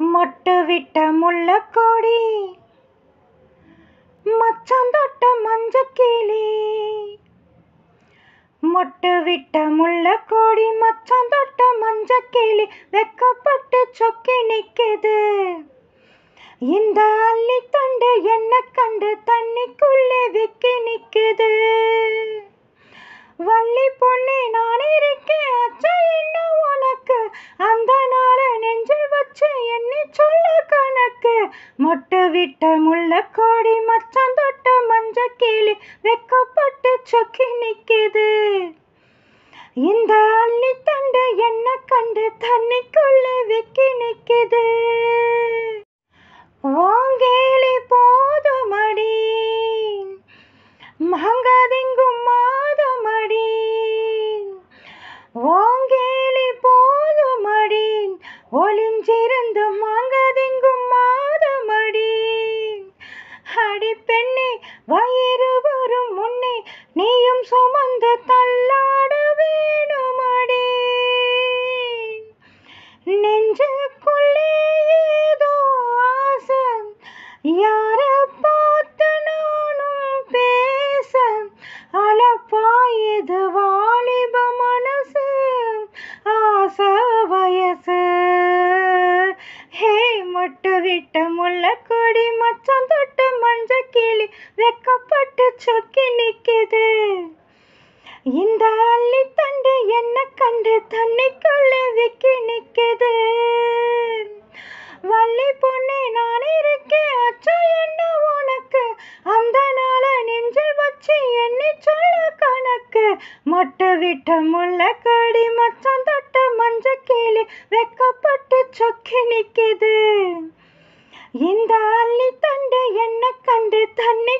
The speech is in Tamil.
மொட்டு விட்ட முள்ளக்கோடி. மச்சான் தொட்ட மஞ்சக்கிளி. மொட்டு விட்ட முள்ளக்கோடி மச்சான் தொட்ட மஞ்சக்கிளி. வெக்கப்பட்டு சொக்கி நிக்குது. இந்த அள்ளி தண்டு என்ன கண்டு தண்ணிக்குள்ளே விக்கி நிக்குது. வள்ளி பொண்ணு நான் இருக்கேன் அச்சா. மொட்டு விட்ட முள்ளக்கோடி மச்சான் தொட்ட மஞ்ச கிளி வெக்கப்பட்டு சொக்கி நிற்கிது இந்த அள்ளி தண்டு என்ன கண்டு தண்ணிக்குள்ளே வெக்கி நிக்குது. ஓங்கேலி போதுமடி மங்காதிங்கும் மாதமடி ஓங்கேலி போதுமடி ஒளி வயிறு வரும் முன்னே நீயும் சுமந்து தள்ளாட வேணுமடி. நெஞ்சுக்குள்ளே ஏதோ ஆசை யார பார்த்து நானும் பேச? அளப்பாயுது வாலிப மனசு ஆசை வயசு. ஹே மட்டு விட்ட முல்ல கொடி மச்சம் தொட்டு மஞ்ச கிளி வெக்கப்பட்டு சொக்கி நிக்குது இந்த அள்ளி தண்டு என்ன கண்டு தண்ணிக்குள்ளே விக்கி நிற்குது. வள்ளி பொண்ணே நான் இருக்கேன். அச்சா என்ன உனக்கு? அந்த நாள நெஞ்சில் வச்சு எண்ணி சொல்ல கணக்கு? மொட்டை விட்ட முள்ளக்கடி மச்சான் தொட்ட மஞ்ச கிளி வெக்கப்பட்டு சொக்கி நிற்குது. இந்த அள்ளி தண்டு என்ன கண்டு தண்ணி